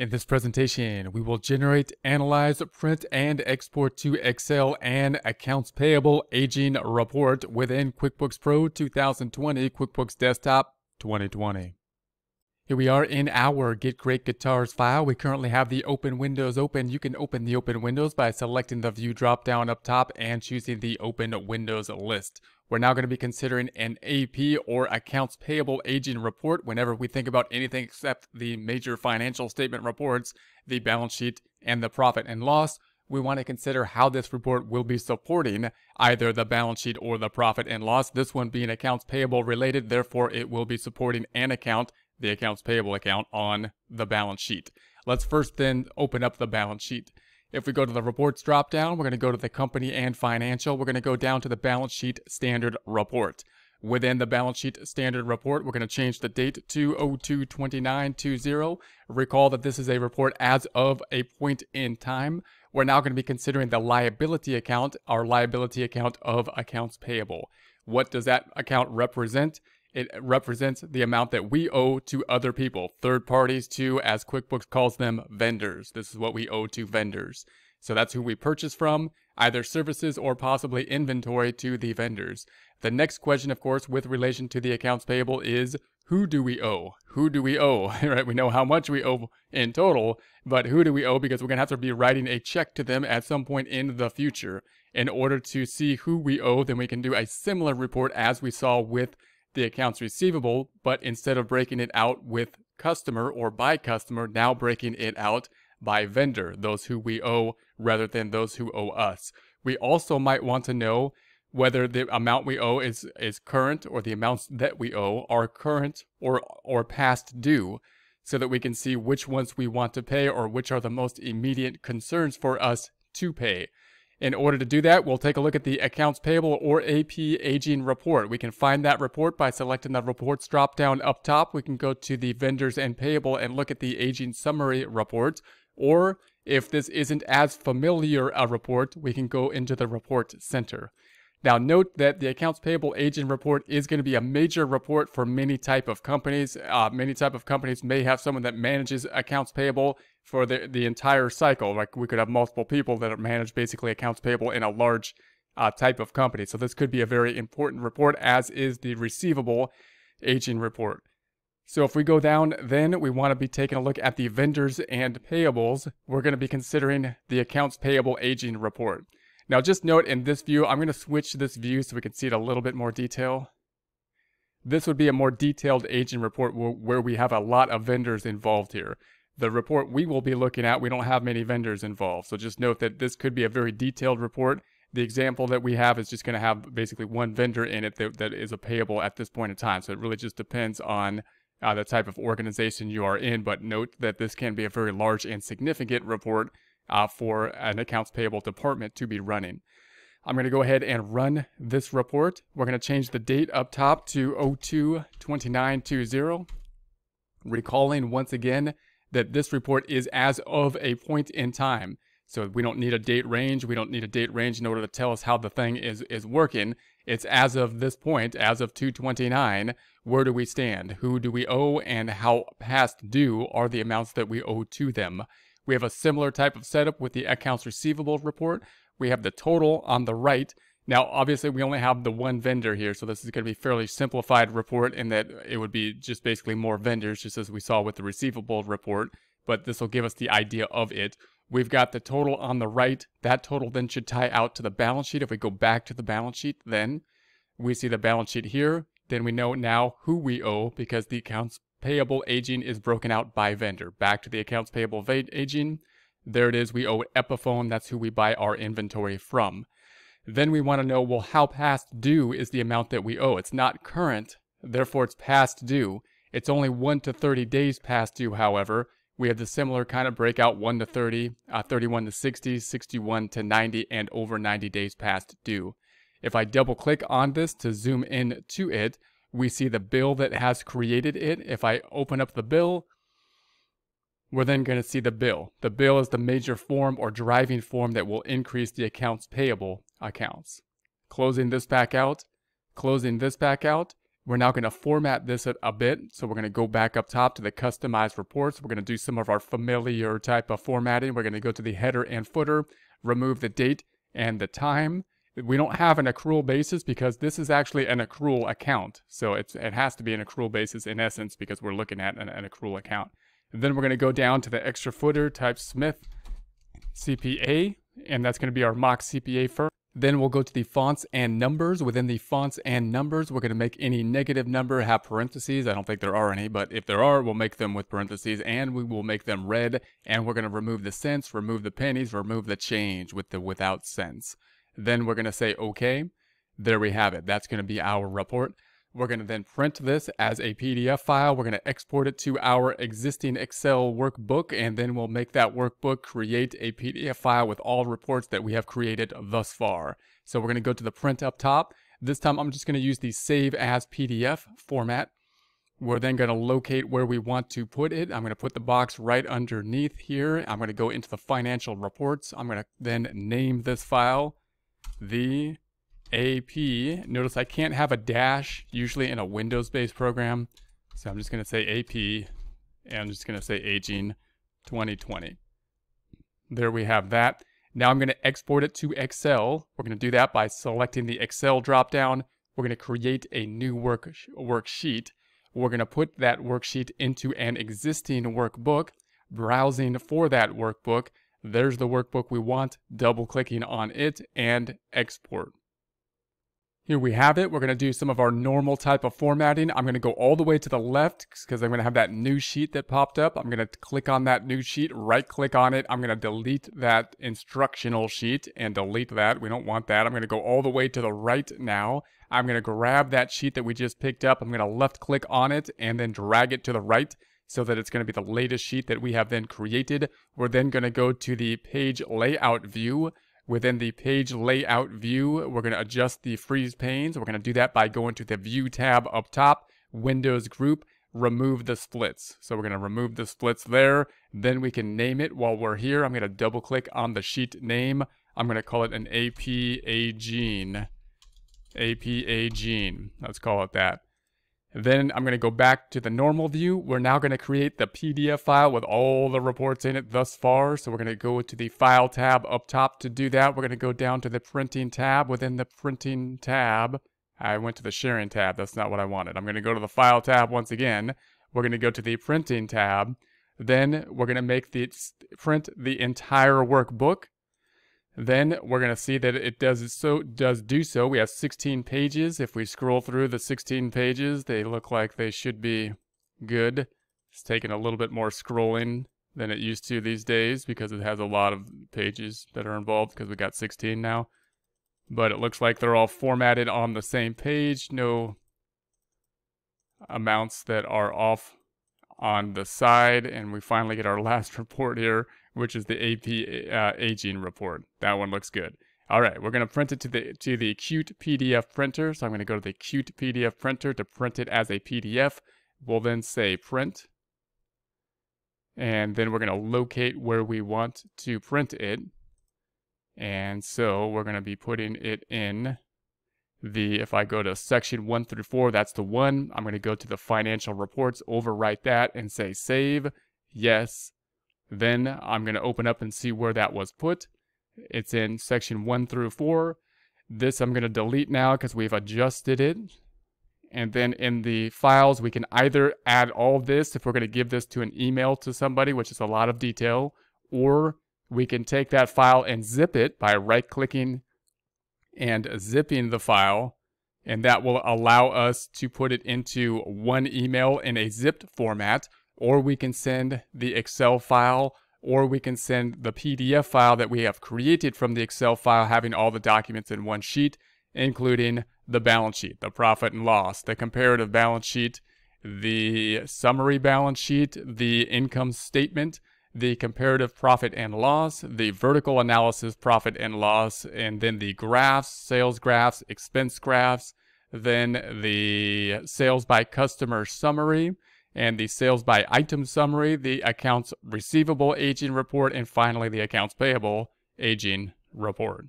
In this presentation, we will generate, analyze, print, and export to Excel an accounts payable aging report within QuickBooks Pro 2020 QuickBooks Desktop 2020. Here we are in our Get Great Guitars file. We currently have the open windows open. You can open the open windows by selecting the view drop down up top and choosing the open windows list. We're now going to be considering an AP or accounts payable aging report whenever we think about anything except the major financial statement reports, the balance sheet, and the profit and loss. We want to consider how this report will be supporting either the balance sheet or the profit and loss. This one being accounts payable related, therefore it will be supporting an account, the accounts payable account, on the balance sheet. Let's first then open up the balance sheet. If we go to the reports drop down, we're going to go to the company and financial. We're going to go down to the balance sheet standard report. Within the balance sheet standard report, we're going to change the date to 022920. Recall that this is a report as of a point in time. We're now going to be considering the liability account, our liability account of accounts payable. What does that account represent? It represents the amount that we owe to other people, third parties to, as QuickBooks calls them, vendors. This is what we owe to vendors. So that's who we purchase from, either services or possibly inventory to the vendors. The next question, of course, with relation to the accounts payable is who do we owe? Who do we owe? right? We know how much we owe in total, but who do we owe? Because we're going to have to be writing a check to them at some point in the future. In order to see who we owe, then we can do a similar report as we saw with the accounts receivable, but instead of breaking it out with customer or by customer, now breaking it out by vendor, those who we owe rather than those who owe us. We also might want to know whether the amount we owe is, is current or the amounts that we owe are current or, or past due so that we can see which ones we want to pay or which are the most immediate concerns for us to pay. In order to do that, we'll take a look at the accounts payable or AP aging report. We can find that report by selecting the reports drop down up top. We can go to the vendors and payable and look at the aging summary report. Or if this isn't as familiar a report, we can go into the report center. Now note that the accounts payable aging report is going to be a major report for many type of companies. Uh, many type of companies may have someone that manages accounts payable for the, the entire cycle. Like we could have multiple people that manage basically accounts payable in a large uh, type of company. So this could be a very important report as is the receivable aging report. So if we go down, then we want to be taking a look at the vendors and payables. We're going to be considering the accounts payable aging report. Now just note in this view, I'm going to switch this view so we can see it a little bit more detail. This would be a more detailed aging report where we have a lot of vendors involved here. The report we will be looking at, we don't have many vendors involved. So just note that this could be a very detailed report. The example that we have is just going to have basically one vendor in it that, that is a payable at this point in time. So it really just depends on uh, the type of organization you are in. But note that this can be a very large and significant report uh, for an accounts payable department to be running. I'm going to go ahead and run this report. We're going to change the date up top to 022920. Recalling once again that this report is as of a point in time. So we don't need a date range. We don't need a date range in order to tell us how the thing is, is working. It's as of this point, as of 229, where do we stand? Who do we owe and how past due are the amounts that we owe to them? We have a similar type of setup with the accounts receivable report. We have the total on the right. Now, obviously, we only have the one vendor here, so this is going to be fairly simplified report in that it would be just basically more vendors, just as we saw with the receivable report, but this will give us the idea of it. We've got the total on the right. That total then should tie out to the balance sheet. If we go back to the balance sheet, then we see the balance sheet here. Then we know now who we owe because the accounts payable aging is broken out by vendor. Back to the accounts payable aging. There it is. We owe Epiphone. That's who we buy our inventory from. Then we want to know, well, how past due is the amount that we owe? It's not current, therefore it's past due. It's only 1 to 30 days past due, however. We have the similar kind of breakout 1 to 30, uh, 31 to 60, 61 to 90, and over 90 days past due. If I double click on this to zoom in to it, we see the bill that has created it. If I open up the bill, we're then going to see the bill. The bill is the major form or driving form that will increase the accounts payable accounts. Closing this back out, closing this back out, We're now going to format this a, bit. So we're going to go back up top to the customized reports. We're going to do some of our familiar type of formatting. We're going to go to the header and footer, remove the date and the time. We don't have an accrual basis because this is actually an accrual account. So it's, it has to be an accrual basis in essence because we're looking at an, an accrual account. And then we're going to go down to the extra footer, type Smith CPA, and that's going to be our mock CPA firm. Then we'll go to the fonts and numbers. Within the fonts and numbers, we're going to make any negative number have parentheses. I don't think there are any, but if there are, we'll make them with parentheses and we will make them red. And we're going to remove the cents, remove the pennies, remove the change with the without cents. Then we're going to say OK. There we have it. That's going to be our report. We're going to then print this as a PDF file. We're going to export it to our existing Excel workbook, and then we'll make that workbook create a PDF file with all reports that we have created thus far. So we're going to go to the print up top. This time I'm just going to use the save as PDF format. We're then going to locate where we want to put it. I'm going to put the box right underneath here. I'm going to go into the financial reports. I'm going to then name this file the AP. Notice I can't have a dash usually in a Windows-based program. So I'm just going to say AP and I'm just going to say aging 2020. There we have that. Now I'm going to export it to Excel. We're going to do that by selecting the Excel dropdown. We're going to create a new work worksheet. We're going to put that worksheet into an existing workbook, browsing for that workbook. There's the workbook we want, double clicking on it and export. Here we have it. We're going to do some of our normal type of formatting. I'm going to go all the way to the left because I'm going to have that new sheet that popped up. I'm going to click on that new sheet, right click on it. I'm going to delete that instructional sheet and delete that. We don't want that. I'm going to go all the way to the right now. I'm going to grab that sheet that we just picked up. I'm going to left click on it and then drag it to the right so that it's going to be the latest sheet that we have then created. We're then going to go to the page layout view. Within the page layout view, we're going to adjust the freeze panes. We're going to do that by going to the view tab up top, Windows group, remove the splits. So we're going to remove the splits there. Then we can name it while we're here. I'm going to double click on the sheet name. I'm going to call it an AP aging. AP aging. Let's call it that. Then I'm going to go back to the normal view. We're now going to create the PDF file with all the reports in it thus far. So we're going to go to the File tab up top to do that. We're going to go down to the Printing tab. Within the Printing tab, I went to the Sharing tab. That's not what I wanted. I'm going to go to the File tab once again. We're going to go to the Printing tab. Then we're going to make the print the entire workbook. Then we're going to see that it does so does do so. We have 16 pages. If we scroll through the 16 pages, they look like they should be good. It's taking a little bit more scrolling than it used to these days because it has a lot of pages that are involved because we got 16 now. But it looks like they're all formatted on the same page. No amounts that are off on the side. And we finally get our last report here which is the AP uh, aging report. That one looks good. All right, we're going to print it to the to the CutePDF printer. So I'm going to go to the CutePDF printer to print it as a PDF. We'll then say print. And then we're going to locate where we want to print it. And so we're going to be putting it in the, if I go to section one through four, that's the one. I'm going to go to the financial reports, overwrite that and say save, yes, then I'm going to open up and see where that was put. It's in section 1 through 4. This I'm going to delete now because we've adjusted it. And then in the files, we can either add all this if we're going to give this to an email to somebody, which is a lot of detail, or we can take that file and zip it by right-clicking and zipping the file, and that will allow us to put it into one email in a zipped format, or we can send the Excel file, or we can send the PDF file that we have created from the Excel file having all the documents in one sheet, including the balance sheet, the profit and loss, the comparative balance sheet, the summary balance sheet, the income statement, the comparative profit and loss, the vertical analysis profit and loss, and then the graphs, sales graphs, expense graphs, then the sales by customer summary, and the sales by item summary, the accounts receivable aging report, and finally the accounts payable aging report.